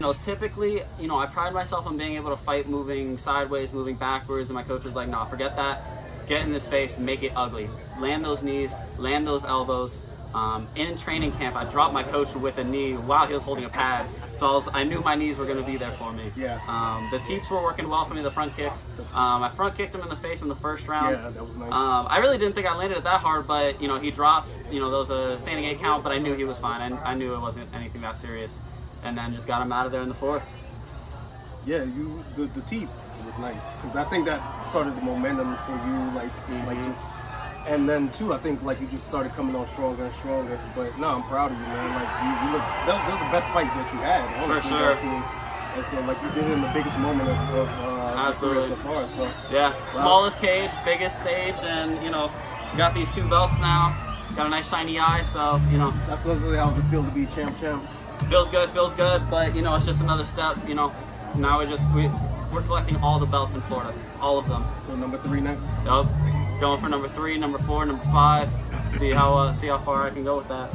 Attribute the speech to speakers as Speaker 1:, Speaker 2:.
Speaker 1: know, typically, you know, I pride myself on being able to fight moving sideways, moving backwards, and my coach was like, "Nah, forget that. Get in this face, make it ugly. Land those knees, land those elbows." Um, in training camp, I dropped my coach with a knee while he was holding a pad, so I, was, I knew my knees were going to be there for me.
Speaker 2: Yeah.
Speaker 1: Um, the teeps were working well for me, the front kicks. Um, I front kicked him in the face in the first round.
Speaker 2: Yeah, that was nice.
Speaker 1: Um, I really didn't think I landed it that hard, but you know he dropped. You know, there was a standing eight count, but I knew he was fine. I, I knew it wasn't anything that serious, and then just got him out of there in the fourth.
Speaker 2: Yeah, you the the teep was nice because I think that started the momentum for you, like like
Speaker 1: Mm-hmm.
Speaker 2: just. And then too, I think like you just started coming on stronger and stronger. But no, I'm proud of you, man. Like you, you look that was, that was the best fight that you had, honestly. For sure. And so like you did it in the biggest moment of, of uh,
Speaker 1: Absolutely.
Speaker 2: so far. So
Speaker 1: Yeah, smallest cage, biggest stage, and you know, got these two belts now. Got a nice shiny eye, so you know,
Speaker 2: that's literally how it feel to be champ champ.
Speaker 1: Feels good, feels good. But you know, it's just another step. You know, now we just we we're collecting all the belts in Florida, all of them.
Speaker 2: So number three next.
Speaker 1: Yup. Going for number three, number four, number five. See how uh, see how far I can go with that.